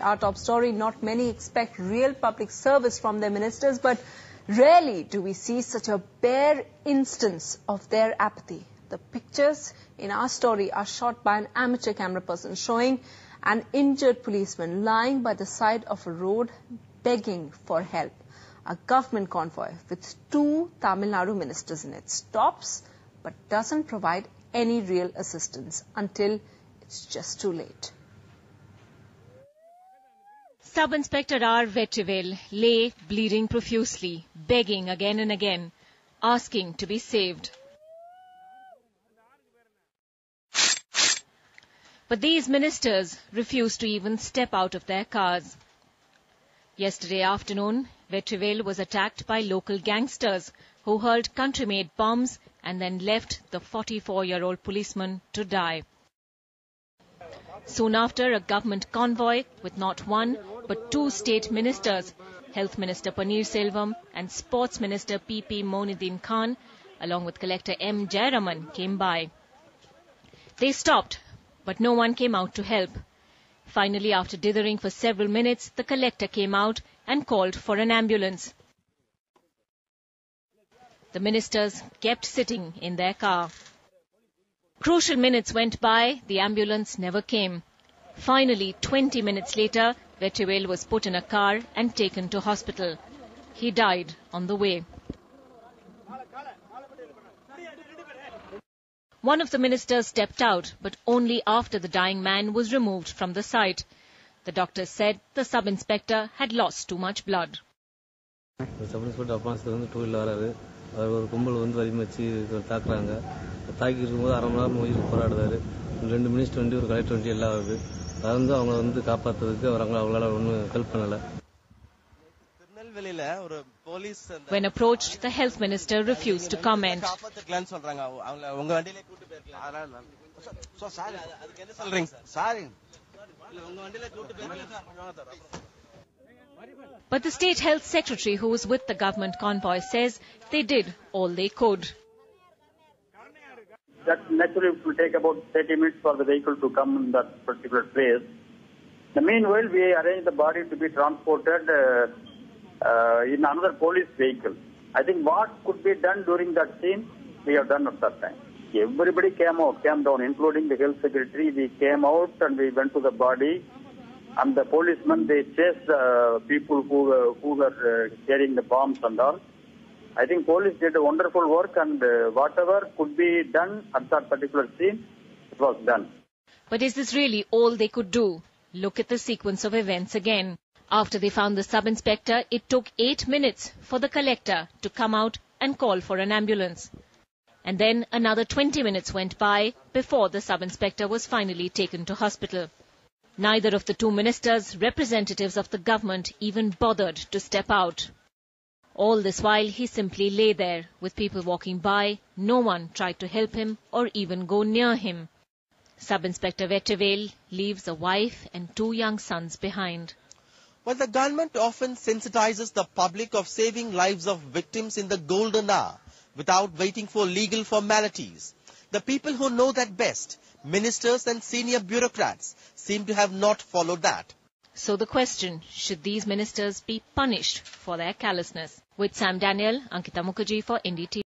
Our top story, not many expect real public service from their ministers, but rarely do we see such a bare instance of their apathy. The pictures in our story are shot by an amateur camera person showing an injured policeman lying by the side of a road begging for help. A government convoy with two Tamil Nadu ministers in it stops but doesn't provide any real assistance until it's just too late. Sub-Inspector R. Vetrivel lay bleeding profusely, begging again and again, asking to be saved. But these ministers refused to even step out of their cars. Yesterday afternoon, Vetrivel was attacked by local gangsters who hurled country-made bombs and then left the 44-year-old policeman to die. Soon after, a government convoy with not one but two state ministers, Health Minister Paneer Selvam and Sports Minister PP Moinuddin Khan, along with Collector M. Jayaraman, came by. They stopped, but no one came out to help. Finally, after dithering for several minutes, the collector came out and called for an ambulance. The ministers kept sitting in their car. Crucial minutes went by, the ambulance never came. Finally, 20 minutes later, Vetrivel was put in a car and taken to hospital. He died on the way. One of the ministers stepped out, but only after the dying man was removed from the site. The doctor said the sub-inspector had lost too much blood. அது வந்து அவங்க வந்து காப்பாத்துறதுக்கு அவங்கள அவங்களால ஒன்றும் help பண்ணல திருநெல்வேலியில ஒரு police When approached, the health minister refused to comment. காப்பாத்துக்கலாம்னு சொல்றாங்க அவங்க உங்க வண்டியிலே கூட்டு போயிருக்கலாம் சாரி அதுக்கு என்ன சொல்றீங்க சார் சாரி இல்ல உங்க வண்டியில கூட்டு போயிருக்கலாம் சார் கொஞ்சம் வாங்க sir But the state health secretary who was with the government convoy says they did all they could. That naturally will take about 30 minutes for the vehicle to come in that particular place. The meanwhile, we arrange the body to be transported uh, uh, in another police vehicle. I think what could be done during that scene, we have done at that time. Everybody came out, came down, including the health secretary. We came out and we went to the body. And the policemen, they chased the people who, uh, who were uh, carrying the bombs and all. I think police did a wonderful work and uh, whatever could be done at that particular scene, it was done. But is this really all they could do? Look at the sequence of events again. After they found the sub-inspector, it took eight minutes for the collector to come out and call for an ambulance. And then another 20 minutes went by before the sub-inspector was finally taken to hospital. Neither of the two ministers, representatives of the government, even bothered to step out. All this while he simply lay there with people walking by. No one tried to help him or even go near him. Sub-Inspector Vetrivel leaves a wife and two young sons behind. Well, the government often sensitizes the public of saving lives of victims in the golden hour without waiting for legal formalities. The people who know that best, ministers and senior bureaucrats, seem to have not followed that. So the question, should these ministers be punished for their callousness? With Sam Daniel, Ankita Mukherjee for NDTV.